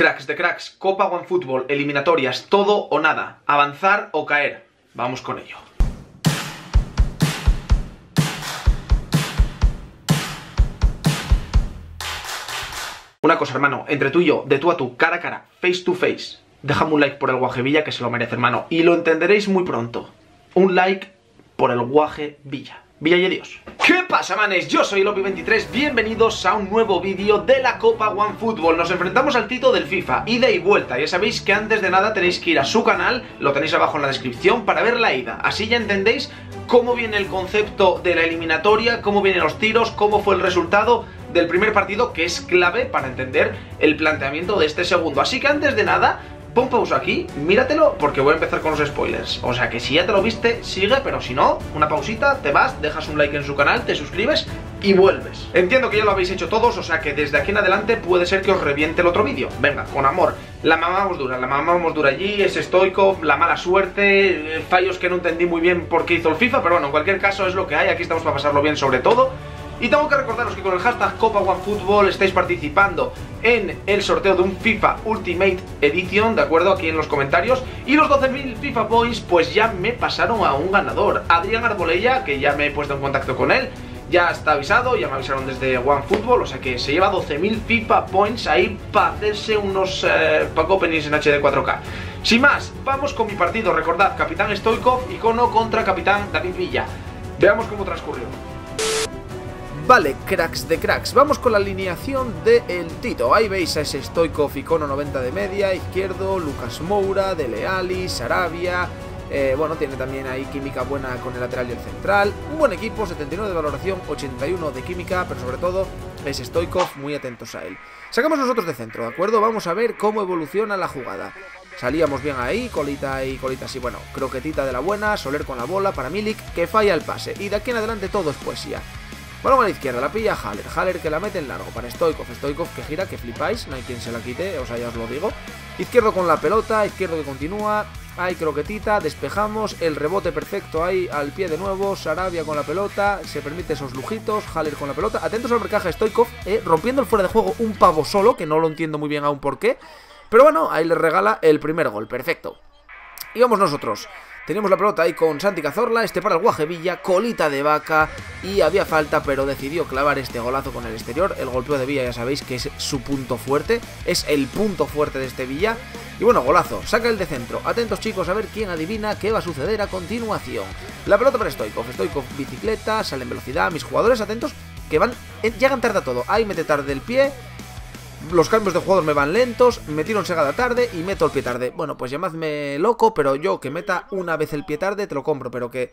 Cracks de cracks, Copa One Fútbol, eliminatorias, todo o nada, avanzar o caer. Vamos con ello. Una cosa, hermano, entre tú y yo, de tú a tú, cara a cara, face to face, déjame un like por el Guaje Villa que se lo merece, hermano, y lo entenderéis muy pronto. Un like por el Guaje Villa. Villa y Dios. ¿Qué pasa, manes? Yo soy Lopi23, bienvenidos a un nuevo vídeo de la Copa One Fútbol. Nos enfrentamos al Tito del FIFA, ida y vuelta. Ya sabéis que antes de nada tenéis que ir a su canal, lo tenéis abajo en la descripción, para ver la ida. Así ya entendéis cómo viene el concepto de la eliminatoria, cómo vienen los tiros, cómo fue el resultado del primer partido, que es clave para entender el planteamiento de este segundo. Así que antes de nada, pon pausa aquí, míratelo, porque voy a empezar con los spoilers. O sea que si ya te lo viste, sigue, pero si no, una pausita, te vas, dejas un like en su canal, te suscribes y vuelves. Entiendo que ya lo habéis hecho todos, o sea que desde aquí en adelante puede ser que os reviente el otro vídeo. Venga, con amor. La mamamos dura, la mamamos dura allí, es Stoikov, la mala suerte, eh, fallos que no entendí muy bien por qué hizo el FIFA, pero bueno, en cualquier caso es lo que hay, aquí estamos para pasarlo bien sobre todo. Y tengo que recordaros que con el hashtag Copa One Football estáis participando en el sorteo de un FIFA Ultimate Edition, ¿de acuerdo? Aquí en los comentarios. Y los 12.000 FIFA Points, pues ya me pasaron a un ganador, Adrián Arbolella, que ya me he puesto en contacto con él. Ya está avisado, ya me avisaron desde One Football, o sea que se lleva 12.000 FIFA Points ahí para hacerse unos eh, pack openings en HD 4K. Sin más, vamos con mi partido. Recordad, Capitán Stoikov, icono contra Capitán David Villa. Veamos cómo transcurrió. Vale, cracks de cracks, vamos con la alineación de el Tito Ahí veis a ese Stoikov icono 90 de media, izquierdo, Lucas Moura, Dele Alli, Sarabia eh, Bueno, tiene también ahí química buena con el lateral y el central Un buen equipo, 79 de valoración, 81 de química Pero sobre todo es Stoikov, muy atentos a él Sacamos nosotros de centro, ¿de acuerdo? Vamos a ver cómo evoluciona la jugada Salíamos bien ahí, colita y colita así, bueno, croquetita de la buena, Soler con la bola para Milik, que falla el pase. Y de aquí en adelante todo es poesía. Balón a la izquierda, la pilla Haller. Haller que la mete en largo para Stoikov. Stoikov que gira, que flipáis. No hay quien se la quite, o sea, ya os lo digo. Izquierdo con la pelota, izquierdo que continúa. Hay croquetita, despejamos. El rebote perfecto ahí al pie de nuevo. Sarabia con la pelota. Se permite esos lujitos. Haller con la pelota. Atentos al marcaje Stoikov, eh, rompiendo el fuera de juego un pavo solo, que no lo entiendo muy bien aún por qué. Pero bueno, ahí le regala el primer gol. Perfecto. Y vamos nosotros. Tenemos la pelota ahí con Santi Cazorla, este para el Guajevilla, colita de vaca y había falta pero decidió clavar este golazo con el exterior. El golpeo de Villa ya sabéis que es su punto fuerte, es el punto fuerte de este Villa. Y bueno, golazo, saca el de centro. Atentos chicos a ver quién adivina qué va a suceder a continuación. La pelota para Stoikov, Stoikov bicicleta, sale en velocidad, mis jugadores atentos que van, eh, llegan tarde a todo. Ahí mete tarde el pie, los cambios de jugador me van lentos, me tiro segada tarde y meto el pie tarde. Bueno, pues llamadme loco, pero yo que meta una vez el pie tarde te lo compro, pero que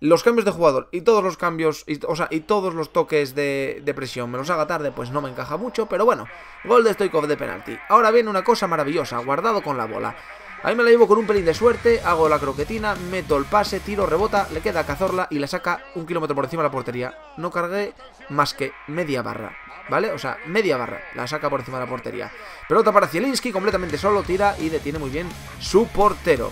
los cambios de jugador y todos los cambios, y, o sea, y todos los toques de, de, presión me los haga tarde, pues no me encaja mucho, pero bueno, gol de Stoikov de penalti. Ahora viene una cosa maravillosa, guardado con la bola. Ahí me la llevo con un pelín de suerte, hago la croquetina, meto el pase, tiro, rebota, le queda a Cazorla y la saca un kilómetro por encima la portería. No cargué más que media barra. ¿Vale? O sea, media barra, la saca por encima de la portería. Pelota para Zielinski, completamente solo, tira y detiene muy bien su portero.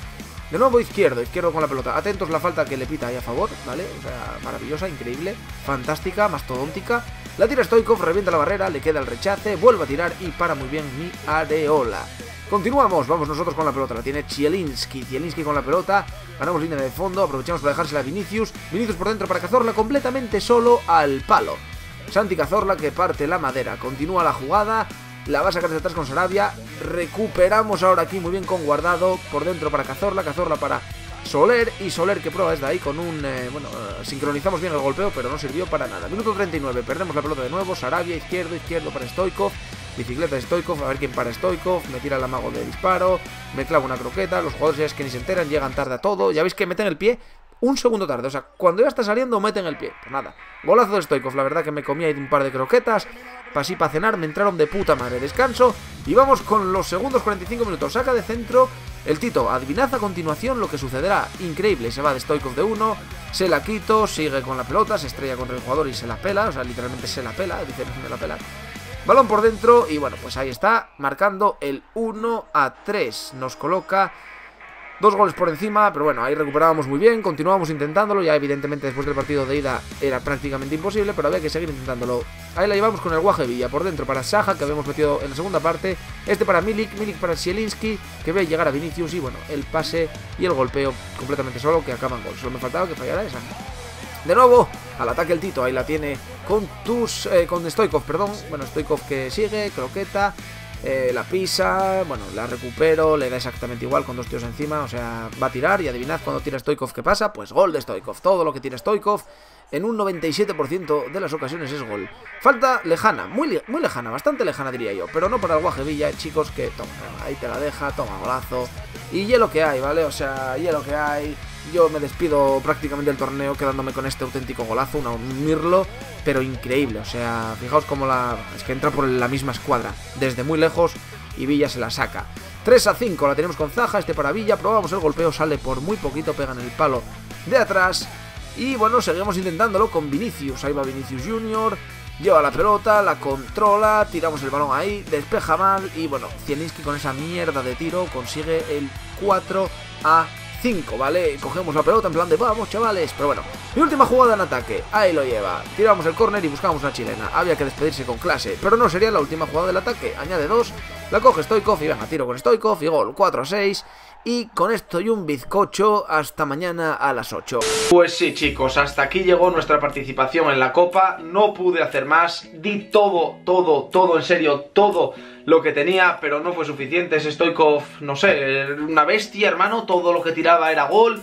De nuevo izquierdo, izquierdo con la pelota. Atentos la falta que le pita ahí a favor, ¿vale? O sea, maravillosa, increíble, fantástica, mastodóntica. La tira Stoikov, revienta la barrera, le queda el rechace, vuelve a tirar y para muy bien mi Areola. Continuamos, vamos nosotros con la pelota, la tiene Zielinski, Zielinski con la pelota, ganamos línea de fondo, aprovechamos para dejársela a Vinicius, Vinicius por dentro para cazorla completamente solo al palo. Santi Cazorla que parte la madera. Continúa la jugada. La va a sacar de atrás con Sarabia. Recuperamos ahora aquí muy bien con Guardado. Por dentro para Cazorla. Cazorla para Soler. Y Soler que prueba desde ahí con un... Eh, bueno, eh, sincronizamos bien el golpeo, pero no sirvió para nada. Minuto 39. Perdemos la pelota de nuevo. Sarabia izquierdo, izquierdo para Stoikov. Bicicleta de Stoikov, a ver quién para Stoikov, me tira el amago de disparo, me clavo una croqueta, los jugadores ya es que ni se enteran, llegan tarde a todo, ya veis que meten el pie un segundo tarde. O sea, cuando ya está saliendo, meten el pie. Pues nada. Golazo de Stoikov. La verdad que me comí ahí un par de croquetas. Pasí para cenar, me entraron de puta madre. Descanso. Y vamos con los segundos 45 minutos. Saca de centro el Tito. Adivinad a continuación lo que sucederá. Increíble. Se va de Stoikov de uno. Se la quito. Sigue con la pelota. Se estrella contra el jugador y se la pela. O sea, literalmente se la pela. Dice, me la pela. Balón por dentro. Y bueno, pues ahí está. Marcando el 1 a 3. Nos coloca Dos goles por encima, pero bueno, ahí recuperábamos muy bien, continuábamos intentándolo, ya evidentemente después del partido de ida era prácticamente imposible, pero había que seguir intentándolo. Ahí la llevamos con el Guaje Villa, por dentro para Saja, que habíamos metido en la segunda parte, este para Milik, Milik para Zielinski, que ve llegar a Vinicius y bueno, el pase y el golpeo completamente solo que acaban gol. Solo me faltaba que fallara esa. De nuevo, al ataque el Tito, ahí la tiene con tus, eh, con Stoikov, perdón, bueno, Stoikov que sigue, croqueta, eh, la pisa, bueno, la recupero, le da exactamente igual con dos tíos encima, o sea, va a tirar y adivinad cuando tira Stoikov qué pasa, pues gol de Stoikov, todo lo que tira Stoikov en un 97% de las ocasiones es gol. Falta lejana, muy, muy lejana, bastante lejana diría yo, pero no para el Guajevilla, chicos, que toma, ahí te la deja, toma golazo, y hielo que hay, ¿vale? O sea, hielo que hay, yo me despido prácticamente del torneo quedándome con este auténtico golazo, un mirlo, pero increíble. O sea, fijaos cómo la. Es que entra por la misma escuadra, desde muy lejos y Villa se la saca. 3 a 5, la tenemos con Zaja, este para Villa, probamos el golpeo, sale por muy poquito, pega en el palo de atrás. Y bueno, seguimos intentándolo con Vinicius. Ahí va Vinicius Junior, lleva la pelota, la controla, tiramos el balón ahí, despeja mal. Y bueno, Zielinski con esa mierda de tiro consigue el 4 a 5, ¿vale? Cogemos la pelota en plan de vamos, chavales. Pero bueno, mi última jugada en ataque, ahí lo lleva. Tiramos el córner y buscamos una chilena. Había que despedirse con clase, pero no sería la última jugada del ataque. Añade dos, la coge Stoikov y venga, tiro con Stoikov y gol 4 a 6. Y con esto y un bizcocho, hasta mañana a las 8. Pues sí, chicos, hasta aquí llegó nuestra participación en la Copa. No pude hacer más. Di todo, todo, todo, en serio, todo lo que tenía, pero no fue suficiente. Stoikov, no sé, una bestia, hermano. Todo lo que tiraba era gol.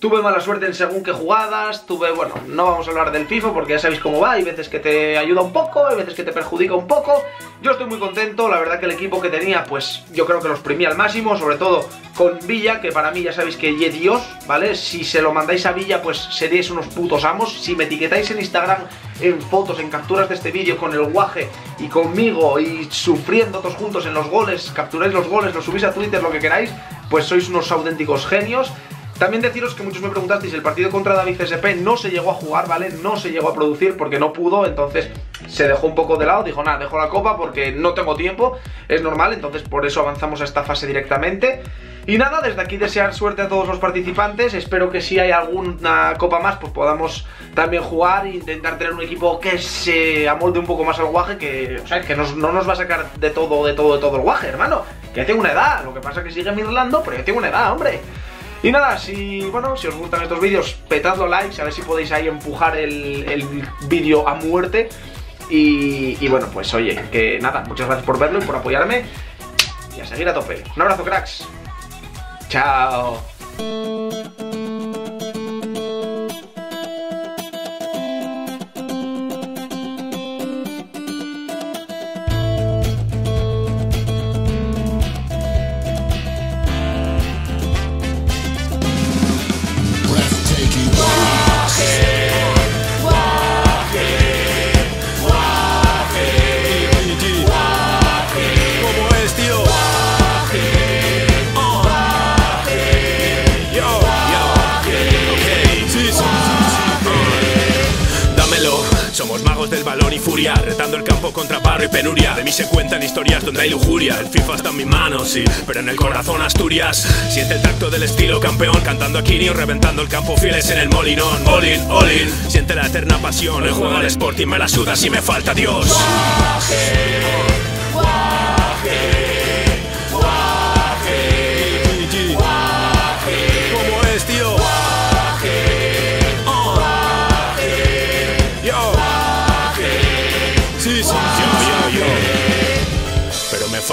Tuve mala suerte en según qué jugadas, tuve, bueno, no vamos a hablar del FIFA porque ya sabéis cómo va, hay veces que te ayuda un poco, hay veces que te perjudica un poco. Yo estoy muy contento, la verdad que el equipo que tenía, pues yo creo que los premia al máximo, sobre todo con Villa, que para mí ya sabéis que ye Dios, ¿vale? Si se lo mandáis a Villa, pues seréis unos putos amos. Si me etiquetáis en Instagram, en fotos, en capturas de este vídeo con el guaje y conmigo y sufriendo todos juntos en los goles, capturáis los goles, los subís a Twitter, lo que queráis, pues sois unos auténticos genios. También deciros que muchos me preguntasteis, el partido contra David CSP no se llegó a jugar, ¿vale? No se llegó a producir porque no pudo, entonces se dejó un poco de lado, dijo, nada, dejo la copa porque no tengo tiempo, es normal, entonces por eso avanzamos a esta fase directamente. Y nada, desde aquí desear suerte a todos los participantes, espero que si hay alguna copa más, pues podamos también jugar e intentar tener un equipo que se amolde un poco más al guaje, que, o sea, que no nos va a sacar de todo, de todo, de todo el guaje, hermano. Que tengo una edad, lo que pasa es que sigue mirlando, pero yo tengo una edad, hombre. Y nada, si, bueno, si os gustan estos vídeos, petadlo likes, a ver si podéis ahí empujar el, vídeo a muerte. Y, y, bueno, pues oye, que nada, muchas gracias por verlo y por apoyarme. Y a seguir a tope. Un abrazo, cracks. Chao. Retando el campo contra barro y penuria. De mí se cuentan historias donde hay lujuria. El FIFA está en mi mano, sí, pero en el corazón Asturias. Siente el tacto del estilo campeón Cantando a Kirio, reventando el campo fieles en el molinón. All in, all in, siente la eterna pasión El juego al Sporting me la suda si me falta Dios